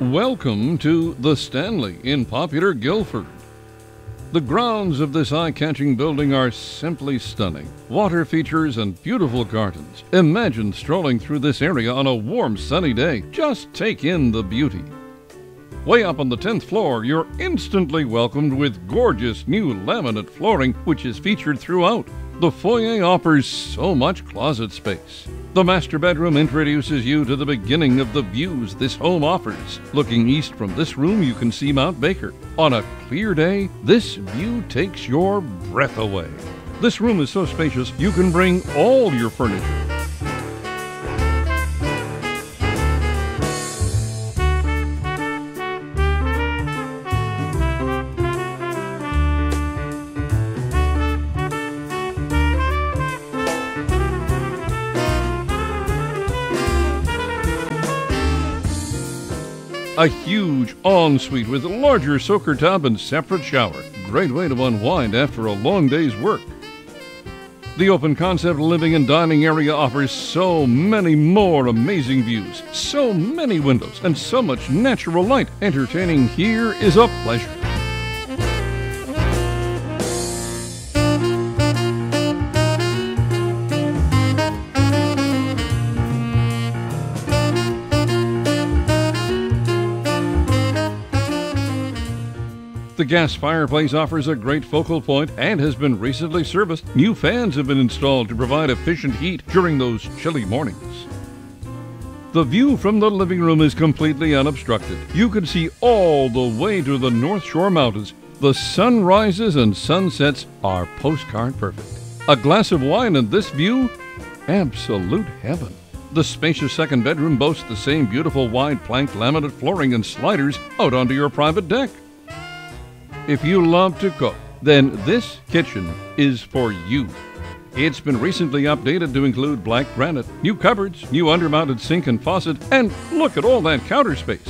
Welcome to the Stanley in popular Guilford. The grounds of this eye catching building are simply stunning. Water features and beautiful gardens. Imagine strolling through this area on a warm, sunny day. Just take in the beauty. Way up on the 10th floor, you're instantly welcomed with gorgeous new laminate flooring, which is featured throughout. The foyer offers so much closet space. The master bedroom introduces you to the beginning of the views this home offers. Looking east from this room, you can see Mount Baker. On a clear day, this view takes your breath away. This room is so spacious, you can bring all your furniture. A huge ensuite with a larger soaker tub and separate shower. Great way to unwind after a long day's work. The open concept living and dining area offers so many more amazing views, so many windows, and so much natural light. Entertaining here is a pleasure. The gas fireplace offers a great focal point and has been recently serviced. New fans have been installed to provide efficient heat during those chilly mornings. The view from the living room is completely unobstructed. You can see all the way to the North Shore Mountains. The sunrises and sunsets are postcard perfect. A glass of wine and this view? Absolute heaven. The spacious second bedroom boasts the same beautiful wide plank laminate flooring and sliders out onto your private deck. If you love to cook, then this kitchen is for you. It's been recently updated to include black granite, new cupboards, new undermounted sink and faucet, and look at all that counter space.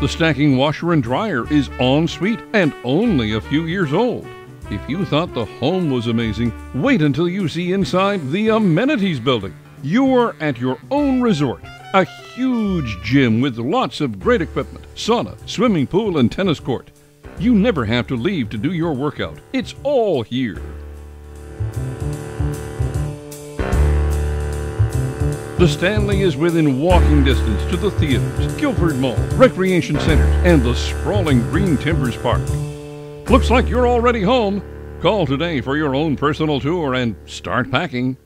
The stacking washer and dryer is en suite and only a few years old. If you thought the home was amazing, wait until you see inside the amenities building. You're at your own resort. A huge gym with lots of great equipment, sauna, swimming pool, and tennis court. You never have to leave to do your workout. It's all here. The Stanley is within walking distance to the theaters, Guilford Mall, recreation centers, and the sprawling Green Timbers Park. Looks like you're already home. Call today for your own personal tour and start packing.